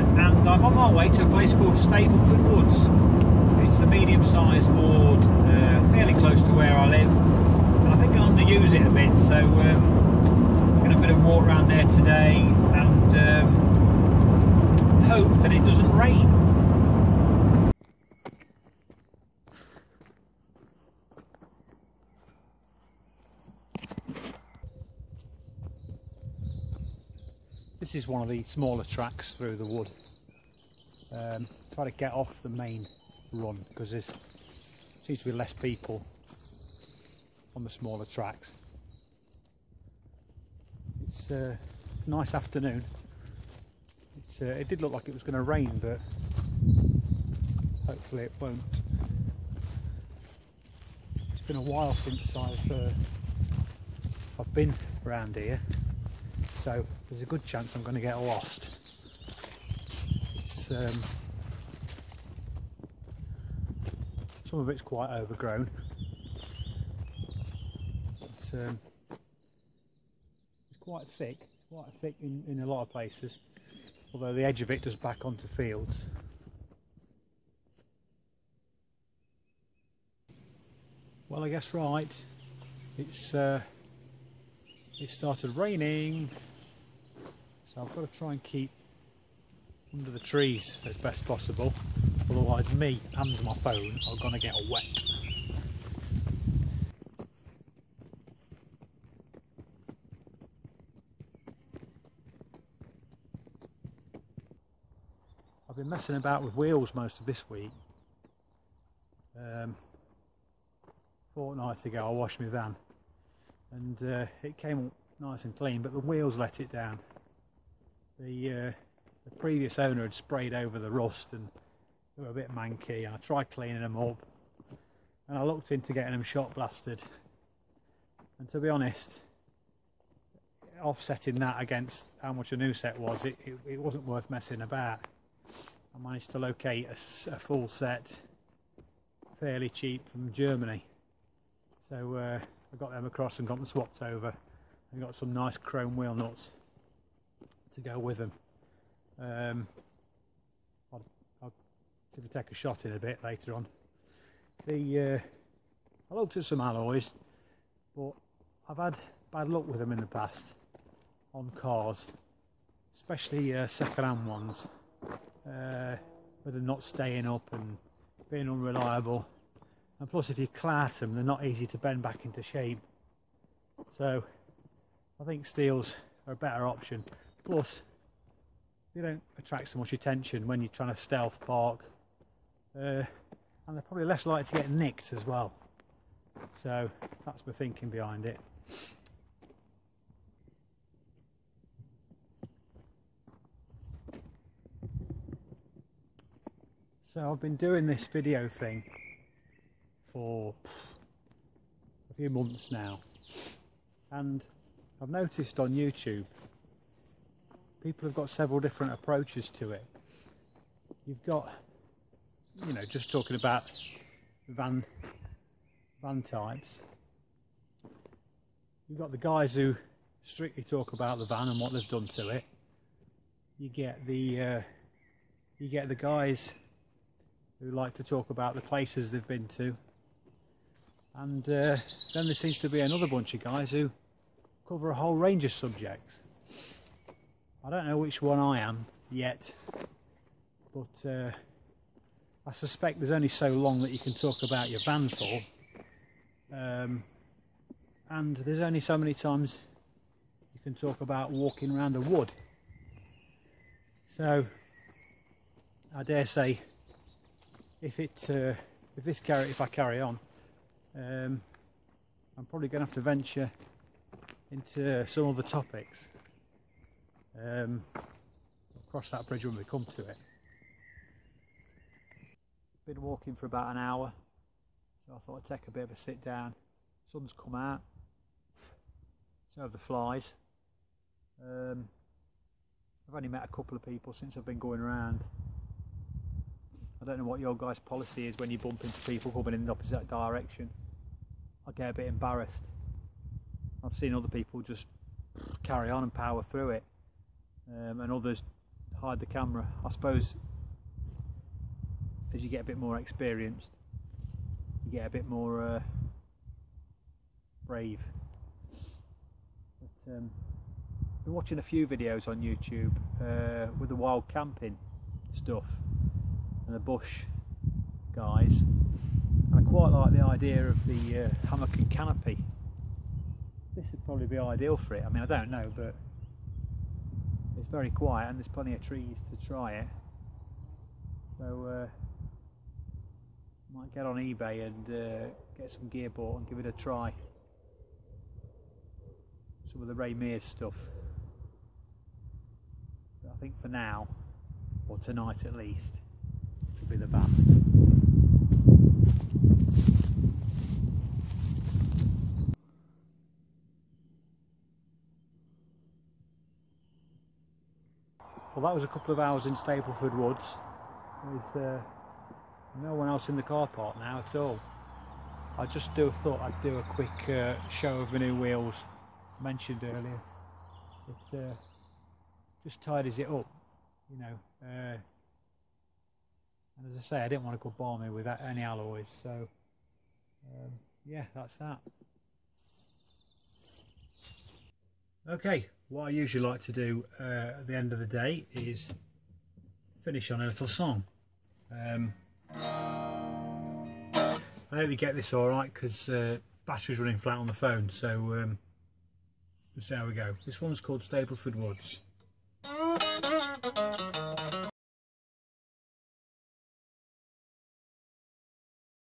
and I'm on my way to a place called Stapleford Woods. It's a medium-sized ward, uh, fairly close to where I live, and I think I'm going to use it a bit, so um, I'm going to bit of walk around there today, This is one of the smaller tracks through the wood. Um, try to get off the main run because there seems to be less people on the smaller tracks. It's a nice afternoon. It, uh, it did look like it was going to rain, but hopefully it won't. It's been a while since I've uh, I've been around here, so there's a good chance I'm going to get lost. It's um, some of it's quite overgrown. But, um, it's quite thick, quite thick in, in a lot of places, although the edge of it does back onto fields. Well, I guess right. It's uh, it started raining, so I've got to try and keep under the trees as best possible. Otherwise, me and my phone are going to get wet. I've been messing about with wheels most of this week. Um, fortnight ago, I washed my van and uh, it came nice and clean, but the wheels let it down. The, uh, the previous owner had sprayed over the rust and they were a bit manky. I tried cleaning them up and I looked into getting them shot blasted. And to be honest, offsetting that against how much a new set was, it, it, it wasn't worth messing about. I managed to locate a, a, full set fairly cheap from Germany. So uh, I got them across and got them swapped over and got some nice chrome wheel nuts to go with them. Um, I'll, I'll see if I take a shot in a bit later on. The uh, I looked at some alloys, but I've had bad luck with them in the past on cars, especially uh, second-hand ones, uh, with them not staying up and being unreliable. And plus, if you clart them, they're not easy to bend back into shape. So, I think steels are a better option. Plus, they don't attract so much attention when you're trying to stealth park. Uh, and they're probably less likely to get nicked as well. So that's my thinking behind it. So I've been doing this video thing for a few months now and I've noticed on YouTube people have got several different approaches to it. You've got, you know, just talking about van van types. You've got the guys who strictly talk about the van and what they've done to it. You get the uh, you get the guys who like to talk about the places they've been to, and uh, then there seems to be another bunch of guys who cover a whole range of subjects. I don't know which one I am yet, but uh, I suspect there's only so long that you can talk about your van for. Um, and there's only so many times you can talk about walking around a wood. So I dare say, if it uh, if this carry if I carry on, um, I'm probably going to have to venture into some other topics. Um, will cross that bridge when we come to it. Been walking for about an hour, so I thought I'd take a bit of a sit down. Sun's come out, so have the flies. Um, I've only met a couple of people since I've been going around. I don't know what your guys' policy is when you bump into people coming in the opposite direction. I get a bit embarrassed. I've seen other people just carry on and power through it, um, and others hide the camera. I suppose as you get a bit more experienced, you get a bit more uh, brave. But, um, been watching a few videos on YouTube uh, with the wild camping stuff and the bush guys, and I quite like the idea of the uh, hammock and canopy. This would probably be ideal for it. I mean, I don't know, but it's very quiet and there's plenty of trees to try it. So, uh, might get on eBay and uh, get some gear bought and give it a try. Some of the Ray Mears stuff. But I think for now, or tonight at least, it'll be the van. Well, that was a couple of hours in Stapleford Woods. There's uh, no one else in the car park now at all. I just do thought I'd do a quick uh, show of my new wheels mentioned earlier. It uh, just tidies it up, you know. Uh, and as I say, I didn't want to go balmy with any alloys, so um, yeah, that's that. Okay, what I usually like to do uh, at the end of the day is finish on a little song. Um, I hope you get this all right because uh, battery's running flat on the phone, so um, let's see how we go. This one's called Stapleford Woods.